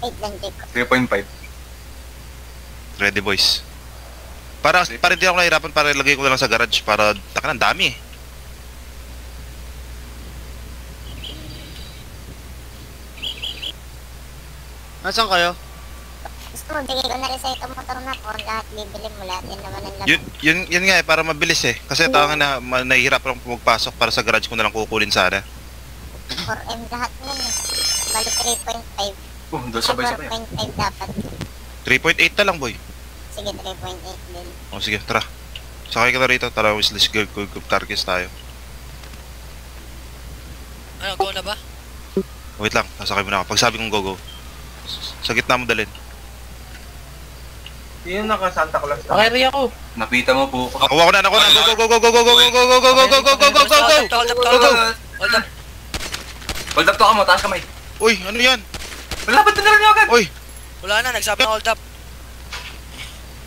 8 lang, check ko. 3.5. Ready boys. Para, para hindi ako nahirapan, para ilagay ko na lang sa garage para, taka ang dami eh. Nasaan kayo? Gusto mo, bigay ko na rin sa itong motor na kung lahat bibili mo, lahat din naman ang laman. Yun, yun, yun nga eh, para mabilis eh. Kasi tanga na, ma, nahihirapan akong pumagpasok para sa garage ko na lang kukunin sana. 4M lahat nun. eh. Balik 3.5. Oh, doon sabay-sabay. 4.5 dapat. 3.8 na lang boy. Sige, 3.8 din. O sige, tara. Sakay ka na rito, tara, wishlist girl, good, good targets tayo. Ano, go na ba? Wait lang, sasakay mo na ako. Pag sabi kong go, go. Sa gitna mo dalhin. Yun naka Santa Claus. Okay, ako. Napita mo po. Nakuha ko na, nakuha na. Go, go, go, go, go, go, go, go, go, go, go, go, go, go, go, go, go! Hold up, hold up, Go, hold go! up. Hold up. Hold up to ka mo, taas kamay. Uy, ano wala ba't tinaran niyo agad? Uy! Wala na, nagsabi ng hold up.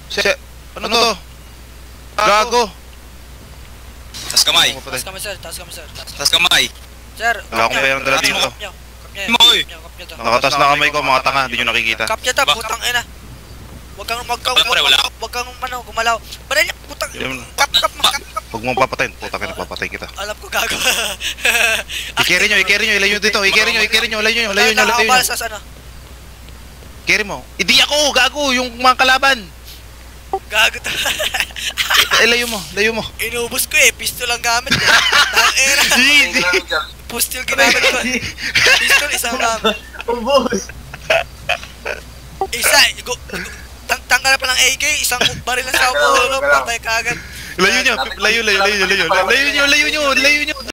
Se, ano, ano to? Gago! Taas kamay! Ano taas kamay sir, taas kamay sir. Taas kamay! Sir, wala akong kaya dala dito. Moy! Nakatas na kamay ko, mga tanga, hindi nyo nakikita. Kapya ta, putang ina. Wag kang wag kang wag kang manaw gumalaw. Pare niya putang kap kap kap. Huwag mong papatayin, putang ina papatay kita. Alam ko gago. ikere niyo, ikere niyo, ilayo dito, ikere niyo, ikere niyo, ilayo niyo, ilayo niyo, ilayo niyo. Carry mo. Hindi ako, gago, yung mga kalaban. Gago to. Ilayo mo, ilayo mo. Inubos ko eh, pistol ang gamit eh. Tang ina. Easy. Pistol ginamit ko. Pistol isang gamit. Ubus. Isa, go, go, tang tanggal pa ng AK, isang baril lang sa ulo, patay ka agad. Layo nyo, layo, layo, layo, layo, layo nyo, layo nyo, layo nyo.